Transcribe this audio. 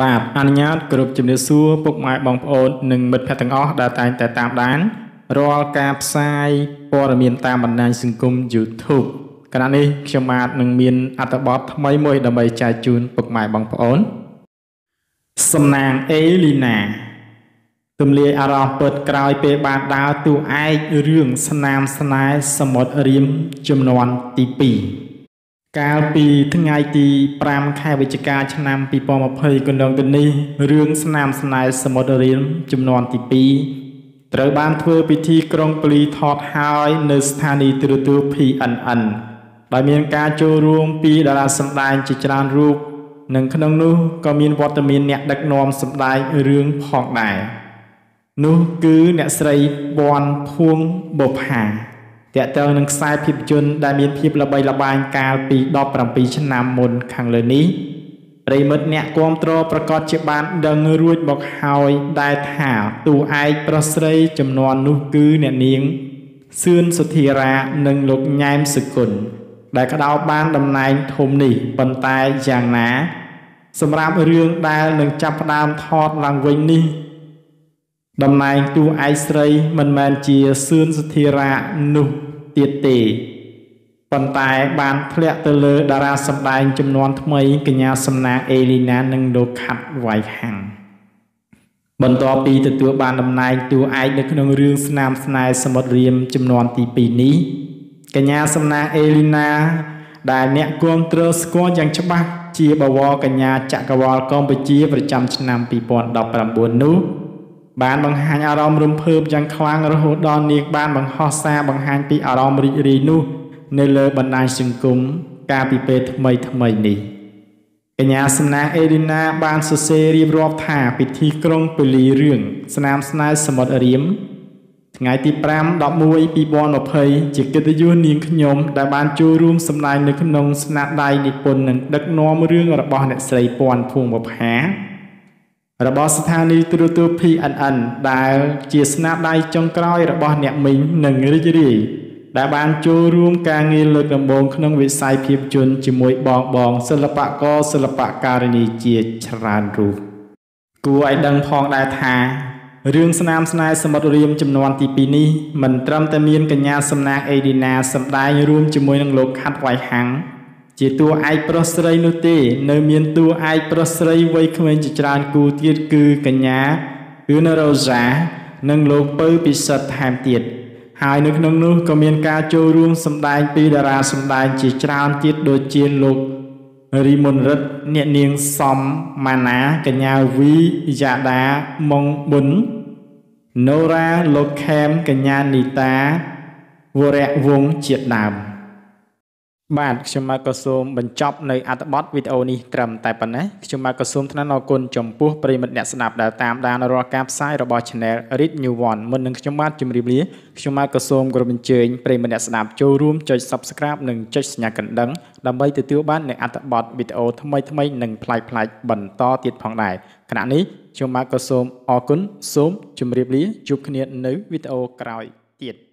បាទអនុញ្ញាតគោរពជំរាបសួរពុកម៉ែបងប្អូននិងមិត្តភ័ក្តិទាំងអស់ដែលតែងតែតាមដានរាល់ការផ្សាយព័ត៌មានតាមបណ្ដាញសង្គម YouTube គណៈនេះខ្ញុំបាទនឹងមានអត្ថបទថ្មីមួយដើម្បីចែកជូនពុកម៉ែបងប្អូនសំណាងអេលីណាទំលាយអារម្មណ៍ពិតក្រោយពេលបានដើរតួឯករឿងស្នាមស្នេហ៍សមុទ្ររៀមចំនួនទី2 កាលពីថ្ងៃទី5ខែវិច្ឆិកាឆ្នាំ2020កន្លងទៅនេះរឿងស្នាមស្នេហ៍សមុទ្ររៀមចំនួនទី2ត្រូវបានធ្វើពិធីក្រុងប៉ូលីថតហើយនៅស្ថានីយ៍ទូរទស្សន៍ PNN ដោយមានការចូលរួមពីតារាសម្ដែងជាច្រើនរូបនិងក្នុងនោះក៏មានវត្តមានអ្នកដឹកនាំសម្ដែងរឿងផងដែរនោះគឺអ្នកស្រីប៊ន់ភួងបុផា តកតើនឹងខ្សែភាពយន្តដែលមានភាពល្បីល្បាញកាលពី17ឆ្នាំមុនខាងលើនេះប្រិមិត្តអ្នកគាំទ្រប្រកាសជាបានដឹងរួចមកហើយដែលថាតួឯកប្រុសស្រីចំនួននោះគឺអ្នកនាងសឿនសុធារានិងលោកញ៉ែមសគុណដែលក្តោបបានតំណែងធំនេះប៉ុន្តែយ៉ាងណា សម្រាប់រឿងដែលនឹងចាប់ផ្ដើមថតឡើងវិញនេះ តំណែងតួឯកស្រីមិនមែនជាសឿនសុធារានោះទៀតទេប៉ុន្តែបានធ្លាក់ទៅលើតារាសម្ដែងចំនួនថ្មីកញ្ញាសំណាងអេលីណានិងលោកខាត់វ៉ៃហាំងបន្ទាប់ពីទទួលបានតំណែងតួឯកនៅក្នុងរឿងស្នាមស្នេហ៍សមុទ្ររៀមចំនួនទី2នេះកញ្ញាសំណាងអេលីណា ដែលអ្នកគួងត្រស្គាល់យ៉ាងច្បាស់ជាបវរកញ្ញាចក្រវាលកម្ពុជាប្រចាំឆ្នាំ2019នោះ បានបង្ហាញអារម្មណ៍រំភើបយ៉ាងខ្លាំងរហូតដល់នាងបានបង្ហោះសារបង្ហាញពីអារម្មណ៍រីករាយនោះ នៅលើបណ្ដាញសង្គមកាលពីពេលថ្មីថ្មីនេះកញ្ញាសំណាងអេរីណាបានសរសេររៀបរាប់ថាពិធីក្រុងពលីរឿងស្នាមស្នេហ៍សមុទ្ររៀមថ្ងៃទី5 11 2020ជាកិត្តិយសនាងខ្ញុំដែលបានចូលរួមសម្ដែងនៅក្នុងស្នាដៃនិពន្ធនិងដឹកនាំរឿងរបស់អ្នកស្រីពាន់ភួងបុប្ផា របស់ស្ថានីយ៍ទូរទស្សន៍ PNN ដែលជាស្នាដៃចុងក្រោយរបស់អ្នកមីងនិងរីករាយដែលបានចូលរួមការងារលើកដំបូងក្នុងវិស័យភាពយន្តជាមួយបងបងសិល្បករសិល្បការិនីជាច្រើនរូបគួរឲ្យដឹងផងដែរថារឿងស្នាមស្នេហ៍សមុទ្ររៀមចំនួនទី2នេះមិនត្រឹមតែមានកញ្ញាសំណាងអេឌីណាសម្ដែងរួមជាមួយនឹងលោកខាត់វ៉ៃហាំង ជាតួឯកប្រុសស្រីនោះទេ នៅមានតួឯកប្រុសស្រីវ័យក្មេងជាច្រើនគូទៀតគឺកញ្ញាគឺណរ៉ូសានិងលោកពៅពិសិដ្ឋថែមទៀតហើយនៅក្នុងនោះក៏មានការចូលរួមសម្ដែងពីតារាសម្ដែងជាច្រើនទៀតដូចជាលោករីមុនរិទ្ធអ្នកនាងសំម៉ាណាកញ្ញាវីយ៉ាដាម៉ុងប៊ុនណូរ៉ាលោកខេមកញ្ញានីតាវរៈវងជាដើម បាទខ្ញុំបាទក៏សូមបញ្ចប់នៅអត្ថបទវីដេអូនេះត្រឹមតែប៉ុណ្ណេះខ្ញុំបាទក៏សូមថ្លែងអរគុណចំពោះប្រិមិត្តអ្នកស្ដាប់ដែលតាមដានរាល់ការផ្សាយរបស់ Channel Read New One មុននឹងខ្ញុំបាទជម្រាបលាខ្ញុំបាទក៏សូមគោរពអញ្ជើញប្រិមិត្តអ្នកស្ដាប់ចូលរួមចុច Subscribe និងចុចសញ្ញាកណ្ដឹងដើម្បីទទួលបាននូវអត្ថបទវីដេអូថ្មីៗនិងប្លែកៗបន្តទៀតផងដែរខណៈនេះខ្ញុំបាទក៏សូមអរគុណសូមជម្រាបលាជួបគ្នានៅវីដេអូក្រោយទៀត